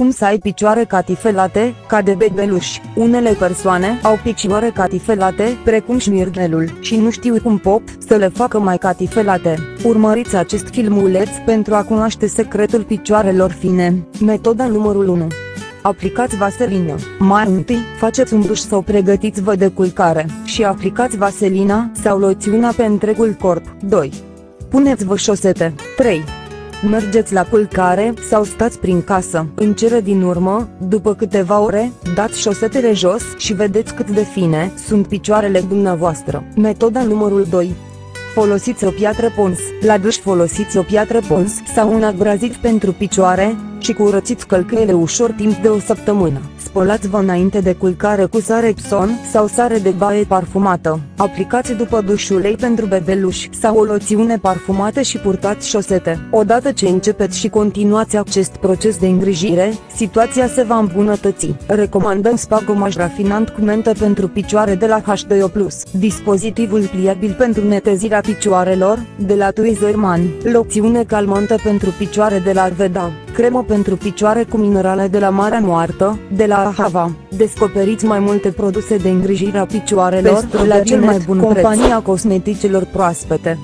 Cum să ai picioare catifelate, ca de bebeluș? Unele persoane au picioare catifelate, precum șmirdelul, și nu știu cum pot să le facă mai catifelate. Urmăriți acest filmuleț pentru a cunoaște secretul picioarelor fine. Metoda numărul 1 Aplicați vaselină. Mai întâi, faceți un duș sau pregătiți-vă de culcare și aplicați vaselina sau loțiunea pe întregul corp. 2. Puneți-vă șosete. 3. Mergeți la culcare sau stați prin casă. În cele din urmă, după câteva ore, dați șosetele jos și vedeți cât de fine sunt picioarele dumneavoastră. Metoda numărul 2 Folosiți o piatră pons. La duș folosiți o piatră pons sau un abraziv pentru picioare și curățiți călcâiele ușor timp de o săptămână. Spălați-vă înainte de culcare cu sare Epson sau sare de baie parfumată. Aplicați după duș ulei pentru bebeluși sau o loțiune parfumată și purtați șosete. Odată ce începeți și continuați acest proces de îngrijire, situația se va îmbunătăți. Recomandăm spa gomaj rafinant cu mentă pentru picioare de la H2O+. Dispozitivul pliabil pentru netezirea picioarelor, de la Tweezerman. Loțiune calmantă pentru picioare de la Arveda. Cremă pentru picioare cu minerale de la Marea Moartă, de la Ahava. Descoperiți mai multe produse de îngrijire a picioarelor la cel mai bun compania cosmeticelor proaspete.